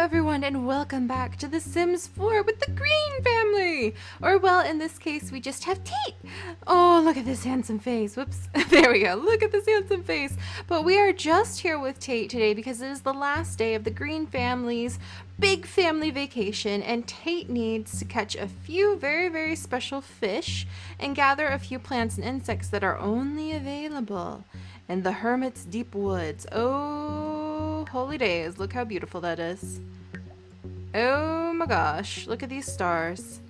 everyone and welcome back to The Sims 4 with the Green family! Or well, in this case, we just have Tate! Oh, look at this handsome face. Whoops. there we go. Look at this handsome face. But we are just here with Tate today because it is the last day of the Green family's big family vacation and Tate needs to catch a few very, very special fish and gather a few plants and insects that are only available in the Hermit's deep woods. Oh, holy days. Look how beautiful that is. Oh my gosh. Look at these stars.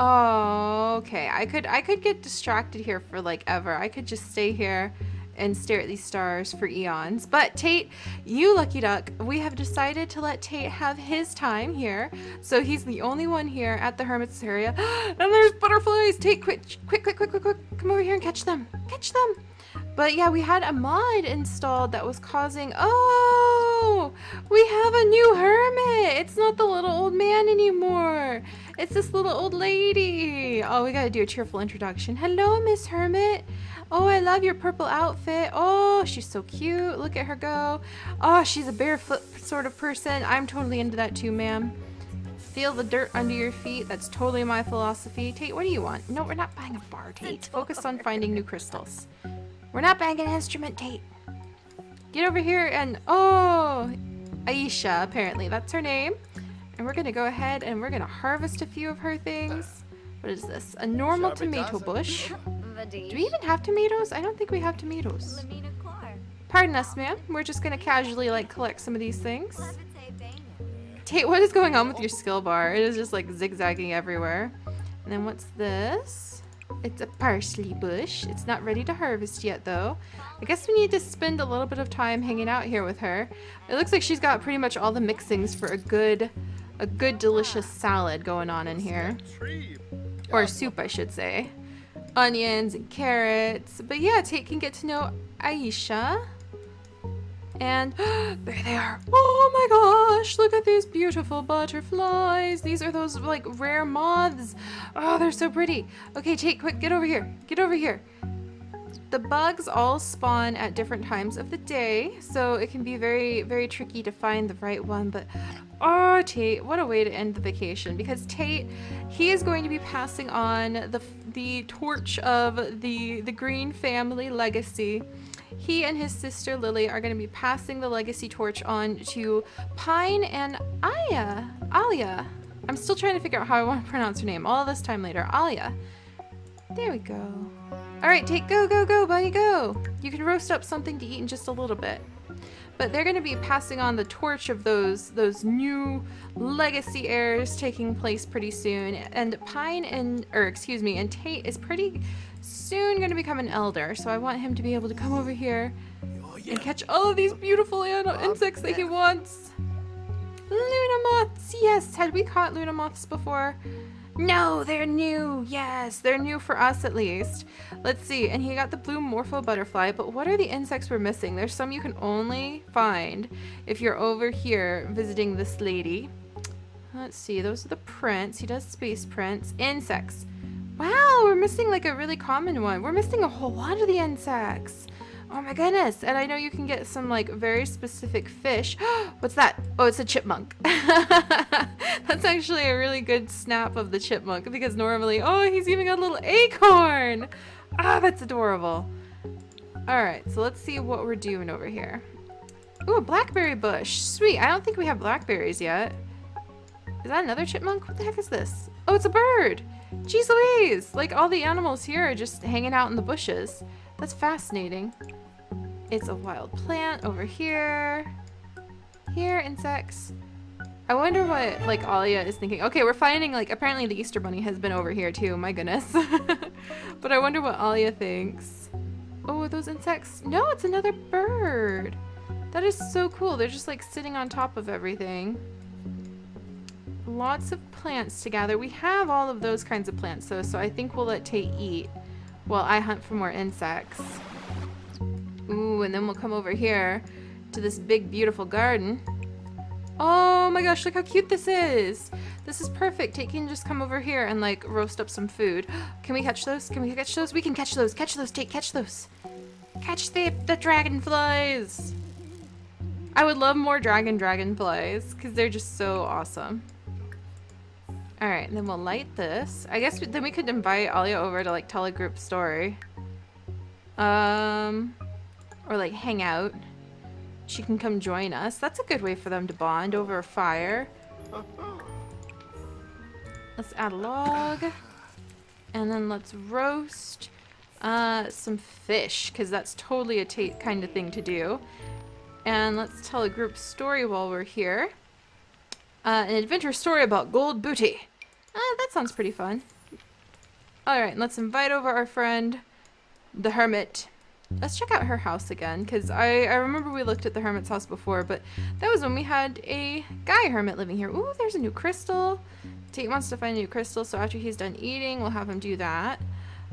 Oh, okay. I could I could get distracted here for like ever. I could just stay here and stare at these stars for eons. But Tate, you lucky duck, we have decided to let Tate have his time here. So he's the only one here at the Hermit's area. and there's butterflies! Tate, quick, quick, quick, quick, quick, quick, come over here and catch them. Catch them! But yeah, we had a mod installed that was causing... Oh! We have a new hermit! It's not the little old man anymore! It's this little old lady! Oh, we gotta do a cheerful introduction. Hello, Miss Hermit! Oh, I love your purple outfit. Oh, she's so cute. Look at her go. Oh, she's a barefoot sort of person. I'm totally into that too, ma'am. Feel the dirt under your feet. That's totally my philosophy. Tate, what do you want? No, we're not buying a bar, Tate. Focus on finding new crystals. We're not buying an instrument, Tate. Get over here and... Oh! Aisha, apparently. That's her name. And we're going to go ahead and we're going to harvest a few of her things. What is this? A normal tomato bush. Do we even have tomatoes? I don't think we have tomatoes. Pardon us, ma'am. We're just going to casually, like, collect some of these things. Tate, what is going on with your skill bar? It is just, like, zigzagging everywhere. And then what's this? It's a parsley bush. It's not ready to harvest yet though. I guess we need to spend a little bit of time hanging out here with her. It looks like she's got pretty much all the mixings for a good, a good delicious salad going on in here. Or soup, I should say. Onions and carrots. But yeah, Tate can get to know Aisha. And there they are. Oh my gosh, look at these beautiful butterflies. These are those like rare moths. Oh, they're so pretty. Okay, Tate, quick, get over here. Get over here. The bugs all spawn at different times of the day, so it can be very, very tricky to find the right one, but oh, Tate, what a way to end the vacation, because Tate, he is going to be passing on the, the torch of the, the Green family legacy he and his sister Lily are going to be passing the legacy torch on to Pine and Aya. Alia. I'm still trying to figure out how I want to pronounce her name all this time later. Alia. There we go. Alright, Tate go, go, go, buddy, go. You can roast up something to eat in just a little bit. But they're going to be passing on the torch of those those new legacy heirs taking place pretty soon. And Pine and, or excuse me, and Tate is pretty soon going to become an elder, so I want him to be able to come over here oh, and catch all of these beautiful insects that he wants. Luna moths, yes. Had we caught Luna moths before? No, they're new. Yes, they're new for us at least. Let's see. And he got the blue morpho butterfly, but what are the insects we're missing? There's some you can only find if you're over here visiting this lady. Let's see. Those are the prints. He does space prints. Insects. Wow, we're missing like a really common one. We're missing a whole lot of the insects. Oh my goodness. And I know you can get some like very specific fish. What's that? Oh, it's a chipmunk. That's actually a really good snap of the chipmunk because normally, oh, he's even got a little acorn. Ah, that's adorable. All right, so let's see what we're doing over here. Ooh, a blackberry bush. Sweet. I don't think we have blackberries yet. Is that another chipmunk? What the heck is this? Oh, it's a bird. Jeez Louise! Like all the animals here are just hanging out in the bushes. That's fascinating. It's a wild plant over here. Here, insects. I wonder what, like, Alia is thinking. Okay, we're finding, like, apparently the Easter Bunny has been over here, too. My goodness. but I wonder what Alia thinks. Oh, those insects? No, it's another bird. That is so cool. They're just, like, sitting on top of everything lots of plants to gather. We have all of those kinds of plants though, so I think we'll let Tate eat while I hunt for more insects. Ooh, and then we'll come over here to this big beautiful garden. Oh my gosh, look how cute this is. This is perfect. Tate can just come over here and like roast up some food. Can we catch those? Can we catch those? We can catch those. Catch those, Tate. Catch those. Catch the, the dragonflies. I would love more dragon dragonflies because they're just so awesome. All right, and then we'll light this. I guess then we could invite Alia over to like tell a group story. Um, or like hang out. She can come join us. That's a good way for them to bond over a fire. Let's add a log. And then let's roast uh, some fish, because that's totally a kind of thing to do. And let's tell a group story while we're here. Uh, an adventure story about gold booty. Uh, that sounds pretty fun. Alright, let's invite over our friend, the hermit. Let's check out her house again, because I, I remember we looked at the hermit's house before, but that was when we had a guy hermit living here. Ooh, there's a new crystal. Tate wants to find a new crystal, so after he's done eating, we'll have him do that.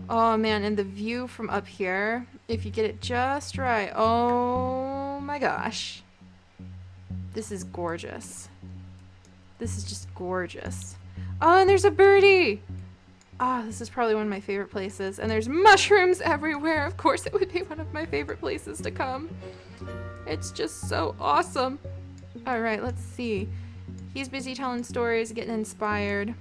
Oh man, and the view from up here, if you get it just right, oh my gosh. This is gorgeous. This is just gorgeous. Oh, and there's a birdie! Ah, oh, this is probably one of my favorite places. And there's mushrooms everywhere. Of course it would be one of my favorite places to come. It's just so awesome. Alright, let's see. He's busy telling stories, getting inspired.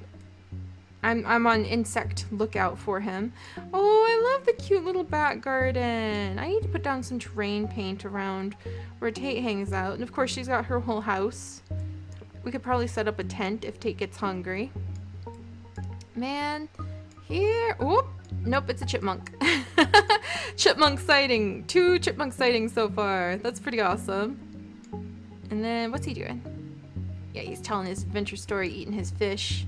I'm, I'm on insect lookout for him. Oh, I love the cute little back garden. I need to put down some terrain paint around where Tate hangs out. And of course, she's got her whole house. We could probably set up a tent if Tate gets hungry. Man, here... Oop! Nope, it's a chipmunk. chipmunk sighting. Two chipmunk sightings so far. That's pretty awesome. And then, what's he doing? Yeah, he's telling his adventure story, eating his fish.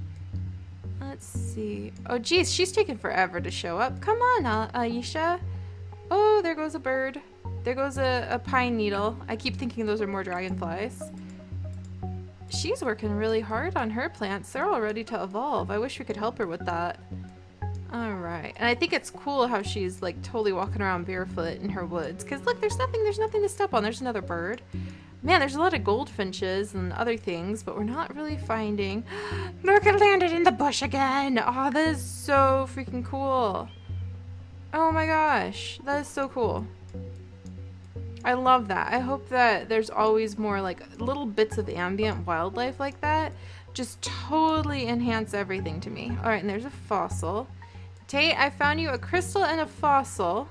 Let's see. Oh, geez, she's taking forever to show up. Come on, Aisha. Oh, there goes a bird. There goes a, a pine needle. I keep thinking those are more dragonflies. She's working really hard on her plants. They're all ready to evolve. I wish we could help her with that. Alright. And I think it's cool how she's like totally walking around barefoot in her woods. Because look, there's nothing, there's nothing to step on. There's another bird. Man, there's a lot of goldfinches and other things, but we're not really finding... Look, it landed in the bush again! Oh, that is so freaking cool. Oh my gosh, that is so cool. I love that. I hope that there's always more like little bits of ambient wildlife like that. Just totally enhance everything to me. Alright, and there's a fossil. Tate, I found you a crystal and a fossil.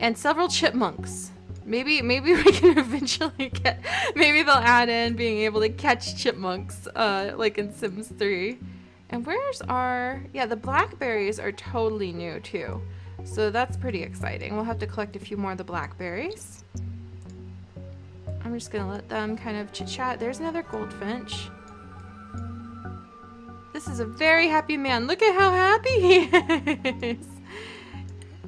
And several chipmunks. Maybe maybe we can eventually get maybe they'll add in being able to catch chipmunks uh like in Sims 3. And where's our yeah, the blackberries are totally new too. So that's pretty exciting. We'll have to collect a few more of the blackberries. I'm just gonna let them kind of chit chat. There's another goldfinch. This is a very happy man. Look at how happy he is.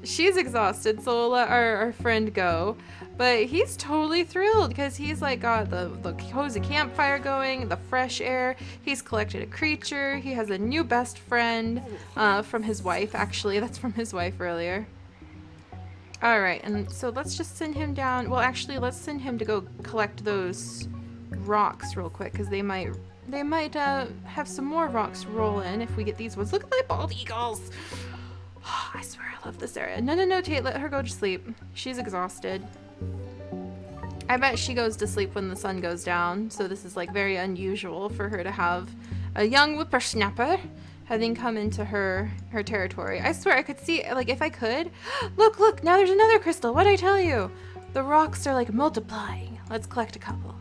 She's exhausted, so we'll let our, our friend go. But he's totally thrilled because he's like got the, the cozy campfire going, the fresh air. He's collected a creature. He has a new best friend uh, from his wife, actually. That's from his wife earlier. Alright, and so let's just send him down. Well, actually, let's send him to go collect those rocks real quick because they might they might uh, have some more rocks roll in if we get these ones. Look at the bald eagles! I swear I love this area. No, no, no, Tate, let her go to sleep. She's exhausted. I bet she goes to sleep when the sun goes down, so this is like very unusual for her to have a young whippersnapper having come into her her territory. I swear I could see like if I could. look, look, now there's another crystal. What'd I tell you? The rocks are like multiplying. Let's collect a couple.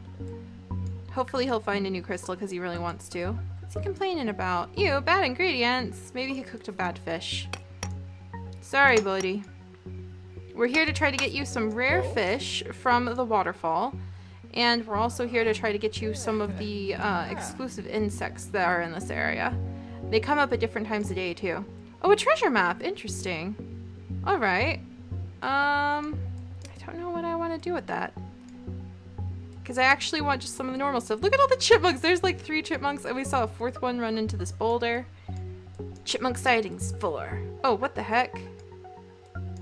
Hopefully he'll find a new crystal because he really wants to. What's he complaining about? Ew, bad ingredients. Maybe he cooked a bad fish. Sorry, buddy. We're here to try to get you some rare fish from the waterfall. And we're also here to try to get you some of the uh, exclusive insects that are in this area. They come up at different times of day, too. Oh, a treasure map. Interesting. Alright. Um, I don't know what I want to do with that. Because I actually want just some of the normal stuff. Look at all the chipmunks. There's like three chipmunks, and we saw a fourth one run into this boulder. Chipmunk sightings, four. Oh, what the heck?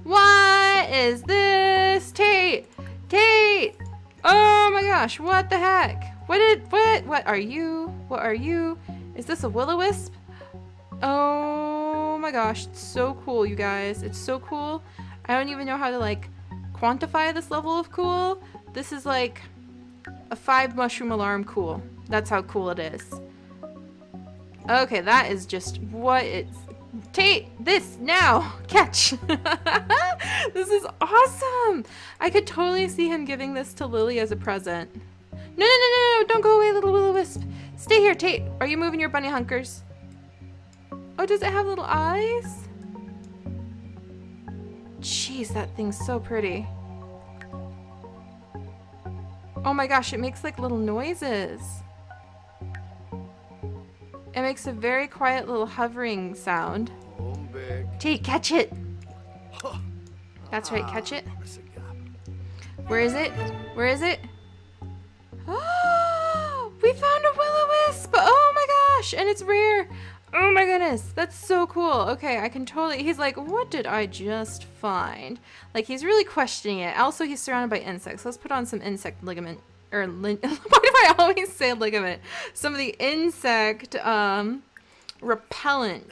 What is this? Tate! Tate! Oh my gosh, what the heck? What did, what, what are you? What are you? Is this a will-o-wisp? Oh my gosh, it's so cool, you guys. It's so cool. I don't even know how to like quantify this level of cool. This is like, A five mushroom alarm cool. That's how cool it is. Okay, that is just what it's... Tate, this, now! Catch! this is awesome! I could totally see him giving this to Lily as a present. No, no, no, no, no! Don't go away, little will-o-wisp! Stay here, Tate! Are you moving your bunny hunkers? Oh, does it have little eyes? Jeez, that thing's so pretty. Oh my gosh, it makes like little noises. It makes a very quiet little hovering sound. Tate, catch it! That's right, catch it. Where is it? Where is it? Oh, we found a will-o-wisp! Oh my gosh, and it's rare. Oh my goodness, that's so cool. Okay, I can totally, he's like, what did I just find? Like, he's really questioning it. Also, he's surrounded by insects. Let's put on some insect ligament, or, why do I always say ligament? Some of the insect, um, repellent.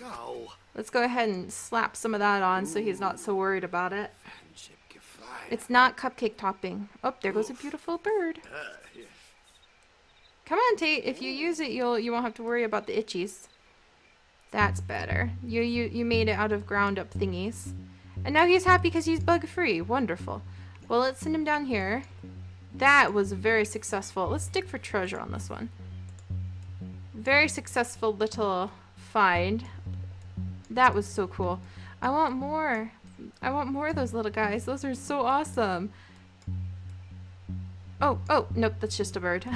No. Let's go ahead and slap some of that on so he's not so worried about it. It's not cupcake topping. Oh, there goes a beautiful bird. Come on, Tate. If you use it, you'll you won't have to worry about the itchies. That's better. You you you made it out of ground up thingies. And now he's happy because he's bug free. Wonderful. Well, let's send him down here. That was very successful. Let's dig for treasure on this one. Very successful little find. That was so cool. I want more. I want more of those little guys. Those are so awesome. Oh, oh, nope, that's just a bird.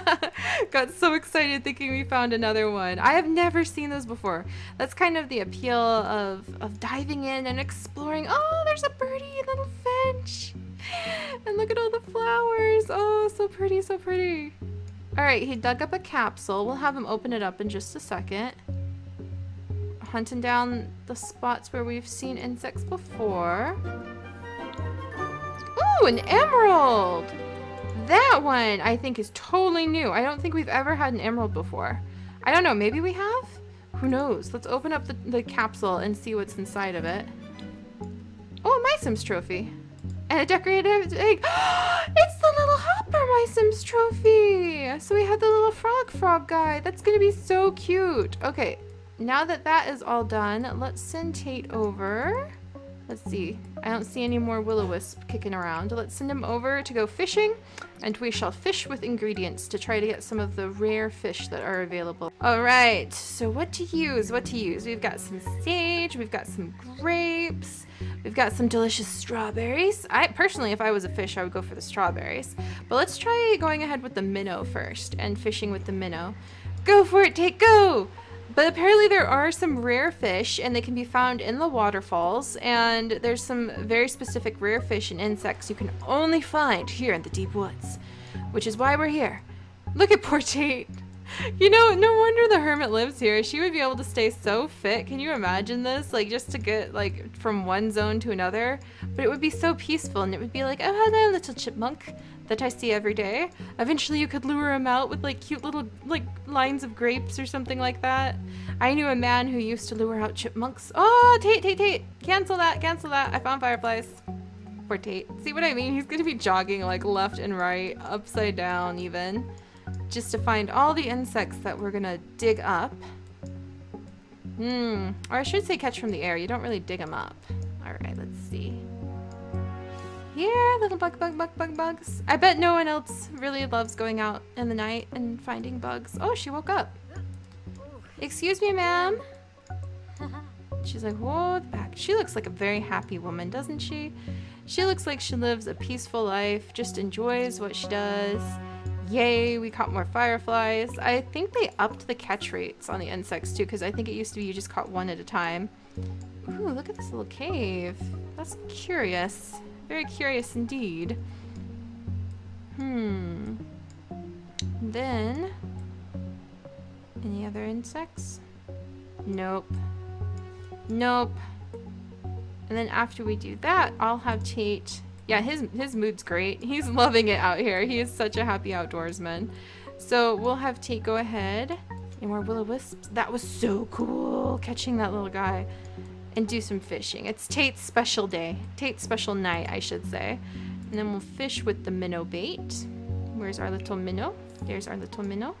Got so excited thinking we found another one. I have never seen those before. That's kind of the appeal of, of diving in and exploring. Oh, there's a birdie, little finch. And look at all the flowers. Oh, so pretty, so pretty. All right, he dug up a capsule. We'll have him open it up in just a second. Hunting down the spots where we've seen insects before. Ooh, an emerald! That one I think is totally new. I don't think we've ever had an emerald before. I don't know, maybe we have? Who knows? Let's open up the, the capsule and see what's inside of it. Oh, my Sims trophy. And a decorated egg. it's the little Hopper My Sims trophy. So we have the little frog frog guy. That's to be so cute. Okay, now that that is all done, let's send Tate over. Let's see. I don't see any more will-o-wisp kicking around. Let's send him over to go fishing, and we shall fish with ingredients to try to get some of the rare fish that are available. All right, so what to use, what to use? We've got some sage, we've got some grapes, we've got some delicious strawberries. I Personally, if I was a fish, I would go for the strawberries. But let's try going ahead with the minnow first, and fishing with the minnow. Go for it, Tate go! But apparently there are some rare fish and they can be found in the waterfalls and there's some very specific rare fish and insects you can only find here in the deep woods. Which is why we're here. Look at poor Tate. You know, no wonder the hermit lives here. She would be able to stay so fit. Can you imagine this? Like, just to get, like, from one zone to another. But it would be so peaceful, and it would be like, oh, hello, little chipmunk that I see every day. Eventually you could lure him out with like cute little like lines of grapes or something like that. I knew a man who used to lure out chipmunks. Oh, Tate, Tate, Tate, cancel that, cancel that. I found fireflies. Poor Tate. See what I mean? He's gonna be jogging like left and right, upside down even, just to find all the insects that we're gonna dig up. Hmm, or I should say catch from the air. You don't really dig them up. All right, let's see. Yeah, little bug, bug, bug, bug, bugs. I bet no one else really loves going out in the night and finding bugs. Oh, she woke up. Excuse me, ma'am. She's like, whoa, back. She looks like a very happy woman, doesn't she? She looks like she lives a peaceful life, just enjoys what she does. Yay, we caught more fireflies. I think they upped the catch rates on the insects too, because I think it used to be you just caught one at a time. Ooh, look at this little cave. That's curious. Very curious indeed. Hmm. Then, any other insects? Nope. Nope. And then after we do that, I'll have Tate. Yeah, his his mood's great. He's loving it out here. He is such a happy outdoorsman. So we'll have Tate go ahead. And more will-o-wisps. That was so cool, catching that little guy and do some fishing. It's Tate's special day. Tate's special night, I should say. And then we'll fish with the minnow bait. Where's our little minnow? There's our little minnow.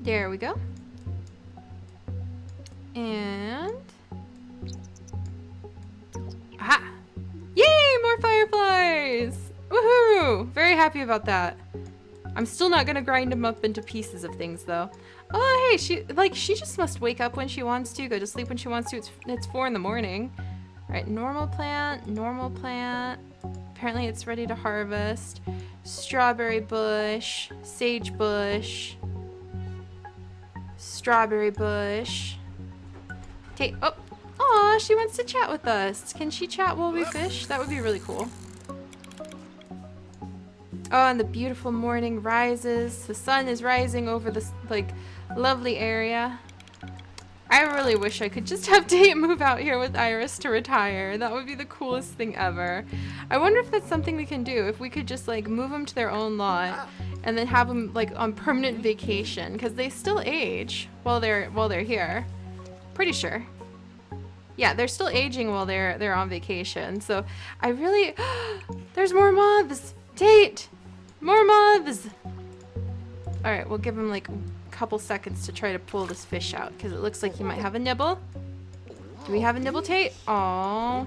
There we go. And... More fireflies! Woohoo! Very happy about that. I'm still not gonna grind them up into pieces of things though. Oh hey, she like she just must wake up when she wants to, go to sleep when she wants to. It's it's four in the morning. Alright, normal plant, normal plant. Apparently it's ready to harvest. Strawberry bush, sage bush, strawberry bush. Tate, oh, aw, she wants to chat with us. Can she chat while we fish? That would be really cool. Oh, and the beautiful morning rises. The sun is rising over this, like, lovely area. I really wish I could just have Tate move out here with Iris to retire. That would be the coolest thing ever. I wonder if that's something we can do. If we could just, like, move them to their own lot and then have them, like, on permanent vacation. Because they still age while they're, while they're here. Pretty sure. Yeah, they're still aging while they're they're on vacation. So I really there's more moths. Tate! More moths! Alright, we'll give him like a couple seconds to try to pull this fish out because it looks like he might have a nibble. Do we have a nibble, Tate? Aww.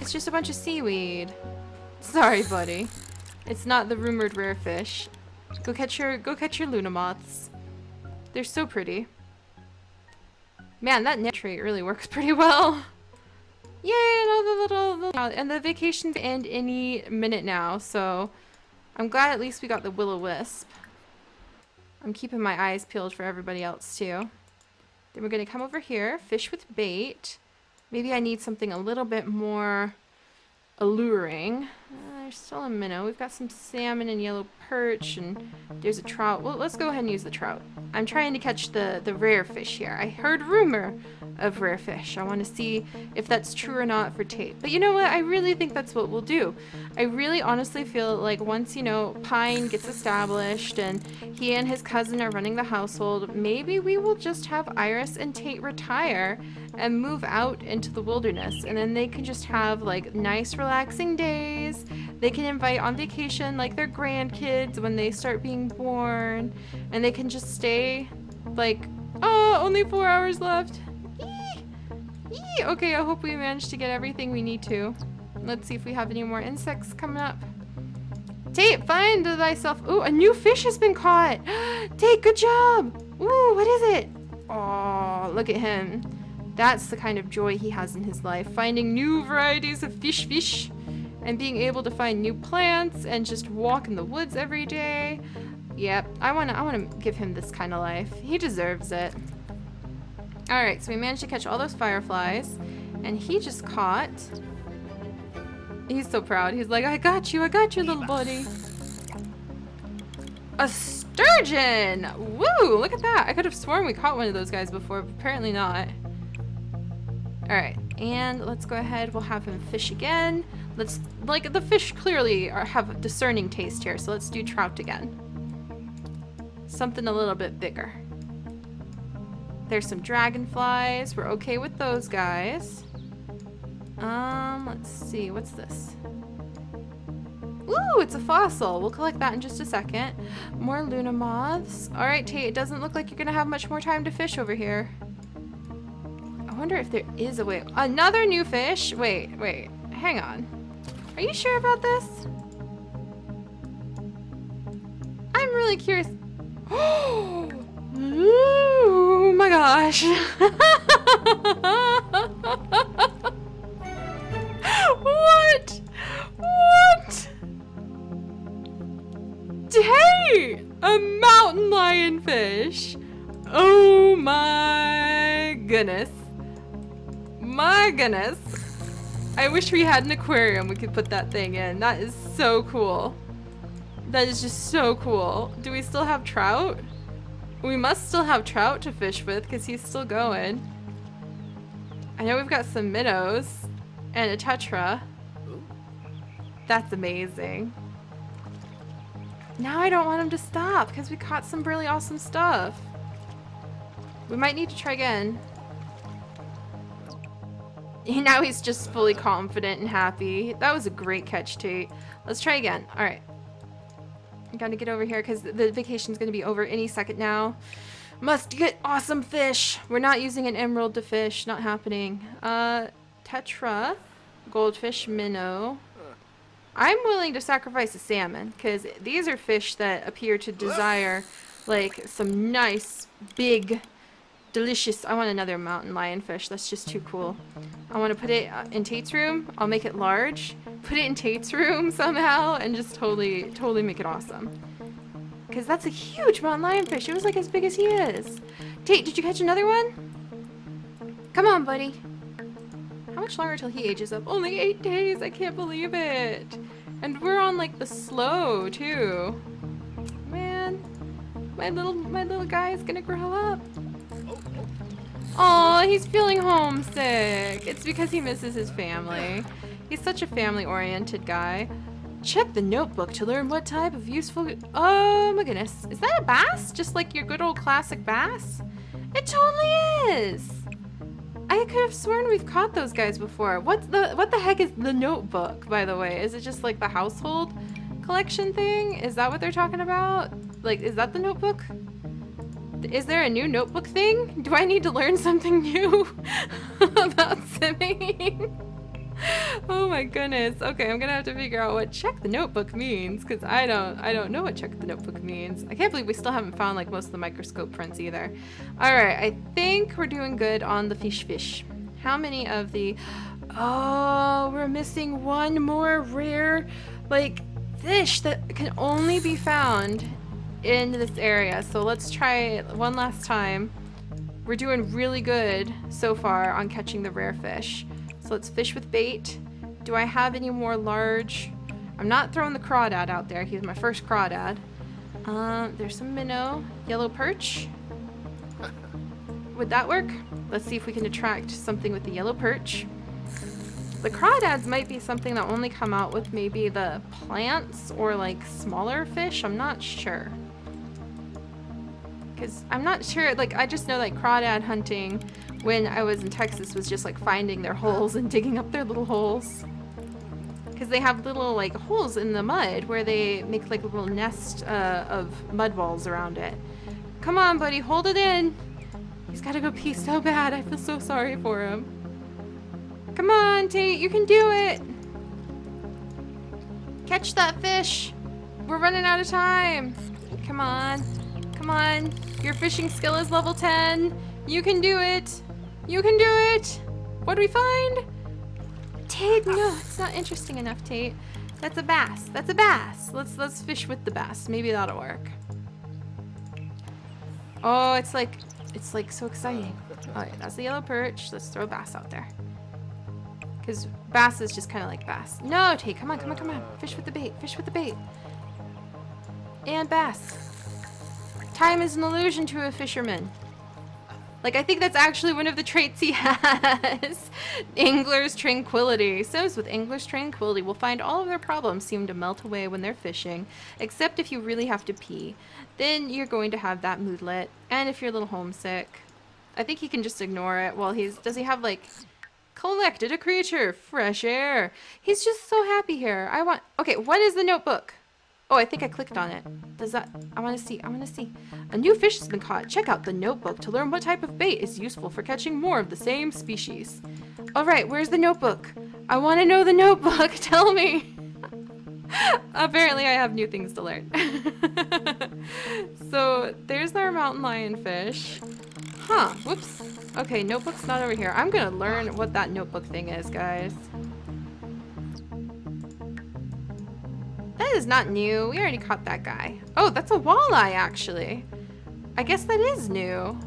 It's just a bunch of seaweed. Sorry, buddy. It's not the rumored rare fish. Go catch your go catch your Luna moths. They're so pretty. Man, that nitrate really works pretty well. Yay, little, little, and the vacation's end any minute now, so I'm glad at least we got the will-o-wisp. I'm keeping my eyes peeled for everybody else too. Then we're gonna come over here, fish with bait. Maybe I need something a little bit more alluring. Uh, there's still a minnow. We've got some salmon and yellow perch, and there's a trout. Well, let's go ahead and use the trout. I'm trying to catch the, the rare fish here. I heard rumor of rare fish. I want to see if that's true or not for Tate. But you know what? I really think that's what we'll do. I really honestly feel like once, you know, Pine gets established and he and his cousin are running the household, maybe we will just have Iris and Tate retire and move out into the wilderness. And then they can just have like nice relaxing days. They can invite on vacation like their grandkids when they start being born. And they can just stay like, oh, only four hours left. Eee! Eee! Okay, I hope we managed to get everything we need to. Let's see if we have any more insects coming up. Tate, find thyself. Ooh, a new fish has been caught. Tate, good job. Ooh, what is it? Oh, look at him. That's the kind of joy he has in his life. Finding new varieties of fish fish and being able to find new plants and just walk in the woods every day. Yep, I want to I want to give him this kind of life. He deserves it. All right, so we managed to catch all those fireflies and he just caught He's so proud. He's like, "I got you. I got you, little buddy." A sturgeon! Woo! Look at that. I could have sworn we caught one of those guys before, apparently not. Alright, and let's go ahead. We'll have him fish again. Let's, like, the fish clearly are, have discerning taste here, so let's do trout again. Something a little bit bigger. There's some dragonflies. We're okay with those guys. Um, let's see. What's this? Ooh, it's a fossil. We'll collect that in just a second. More Luna moths. All right, Tate, it doesn't look like you're going to have much more time to fish over here. I wonder if there is a way. Another new fish? Wait, wait. Hang on. Are you sure about this? I'm really curious. oh my gosh. what? What? Hey! A mountain lionfish! Oh my goodness. My goodness. I wish we had an aquarium we could put that thing in. That is so cool. That is just so cool. Do we still have trout? We must still have trout to fish with because he's still going. I know we've got some minnows and a tetra. That's amazing. Now I don't want him to stop because we caught some really awesome stuff. We might need to try again. Now he's just fully confident and happy. That was a great catch, Tate. Let's try again. All right. I Gotta get over here because the vacation's gonna be over any second now. Must get awesome fish. We're not using an emerald to fish. Not happening. Uh, tetra, goldfish, minnow. I'm willing to sacrifice a salmon because these are fish that appear to desire like some nice, big, delicious. I want another mountain lionfish. That's just too cool. I want to put it uh, in Tate's room. I'll make it large. Put it in Tate's room somehow and just totally, totally make it awesome. Because that's a huge mountain lionfish. It was like as big as he is. Tate, did you catch another one? Come on, buddy. How much longer till he ages up? Only eight days. I can't believe it. And we're on like the slow too. Man, my little my little guy is gonna grow up. Oh, he's feeling homesick. It's because he misses his family. He's such a family-oriented guy. Check the notebook to learn what type of useful... Oh my goodness. Is that a bass? Just like your good old classic bass? It totally is! I could have sworn we've caught those guys before. What's the what the heck is the notebook, by the way? Is it just like the household collection thing? Is that what they're talking about? Like, is that the notebook? Is there a new notebook thing? Do I need to learn something new about simming? oh my goodness. Okay, I'm gonna have to figure out what check the notebook means because I don't I don't know what check the notebook means. I can't believe we still haven't found like most of the microscope prints either. Alright, I think we're doing good on the fish fish. How many of the Oh, we're missing one more rare like fish that can only be found in this area. So let's try one last time. We're doing really good so far on catching the rare fish. So let's fish with bait. Do I have any more large? I'm not throwing the crawdad out there. He's my first crawdad. Uh, there's some minnow. Yellow perch. Would that work? Let's see if we can attract something with the yellow perch. The crawdads might be something that only come out with maybe the plants or like smaller fish. I'm not sure. Because I'm not sure, like I just know like crawdad hunting when I was in Texas was just like finding their holes and digging up their little holes. Because they have little like holes in the mud where they make like a little nest uh, of mud balls around it. Come on, buddy, hold it in. He's got to go pee so bad. I feel so sorry for him. Come on, Tate, you can do it. Catch that fish. We're running out of time. Come on. Come on. Your fishing skill is level 10. You can do it. You can do it! What do we find? Tate, no, it's not interesting enough, Tate. That's a bass. That's a bass. Let's let's fish with the bass. Maybe that'll work. Oh, it's like it's like so exciting. Oh, Alright, that's the yellow perch. Let's throw bass out there. Because bass is just kind of like bass. No, Tate, come on, come on, come on. Fish with the bait. Fish with the bait. And bass. Time is an illusion to a fisherman. Like, I think that's actually one of the traits he has. Angler's Tranquility. Sims with Angler's Tranquility will find all of their problems seem to melt away when they're fishing, except if you really have to pee. Then you're going to have that moodlet, and if you're a little homesick. I think he can just ignore it while he's... Does he have, like... Collected a creature. Fresh air. He's just so happy here. I want... Okay, what is the notebook? Oh, I think I clicked on it. Does that... I want to see. I want to see. A new fish has been caught. Check out the notebook to learn what type of bait is useful for catching more of the same species. Alright, where's the notebook? I want to know the notebook. Tell me. Apparently I have new things to learn. so, there's our mountain lionfish. Huh, whoops. Okay, notebook's not over here. I'm gonna learn what that notebook thing is, guys. Is not new. We already caught that guy. Oh, that's a walleye, actually. I guess that is new.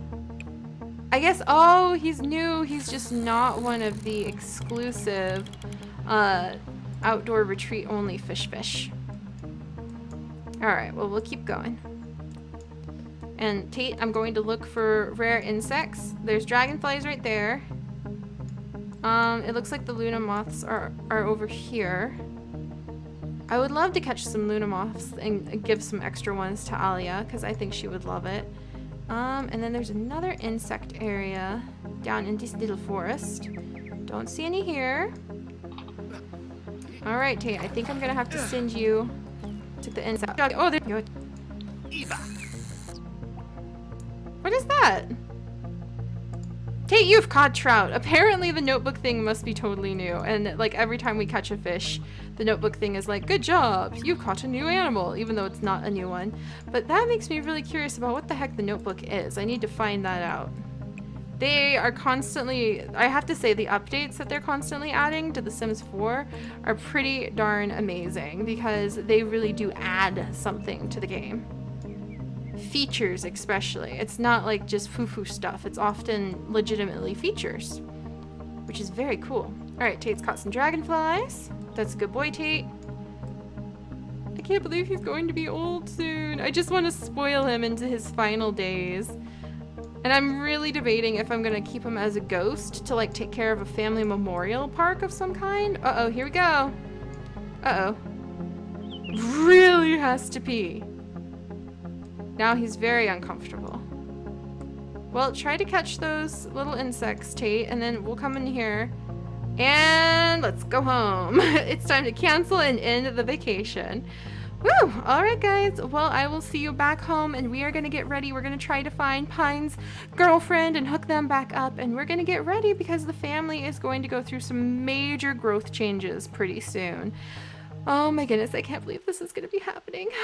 I guess, oh, he's new. He's just not one of the exclusive uh, outdoor retreat only fish fish. Alright, well, we'll keep going. And Tate, I'm going to look for rare insects. There's dragonflies right there. Um, it looks like the Luna moths are, are over here. I would love to catch some Luna moths and give some extra ones to Alia because I think she would love it. Um, and then there's another insect area down in this little forest. Don't see any here. Alright, Tate, I think I'm gonna have to send you to the insect. Oh, there you go. What is that? You've caught trout. Apparently the notebook thing must be totally new. And like every time we catch a fish, the notebook thing is like, good job, you caught a new animal, even though it's not a new one. But that makes me really curious about what the heck the notebook is. I need to find that out. They are constantly, I have to say the updates that they're constantly adding to The Sims 4 are pretty darn amazing because they really do add something to the game features especially. It's not like just foo-foo stuff. It's often legitimately features, which is very cool. All right, Tate's caught some dragonflies. That's a good boy, Tate. I can't believe he's going to be old soon. I just want to spoil him into his final days. And I'm really debating if I'm gonna keep him as a ghost to like take care of a family memorial park of some kind. Uh-oh, here we go. Uh-oh. Really has to pee. Now he's very uncomfortable. Well, try to catch those little insects, Tate, and then we'll come in here and let's go home. it's time to cancel and end the vacation. Woo! Alright guys, well I will see you back home and we are going to get ready. We're going to try to find Pine's girlfriend and hook them back up and we're going to get ready because the family is going to go through some major growth changes pretty soon. Oh my goodness, I can't believe this is going to be happening.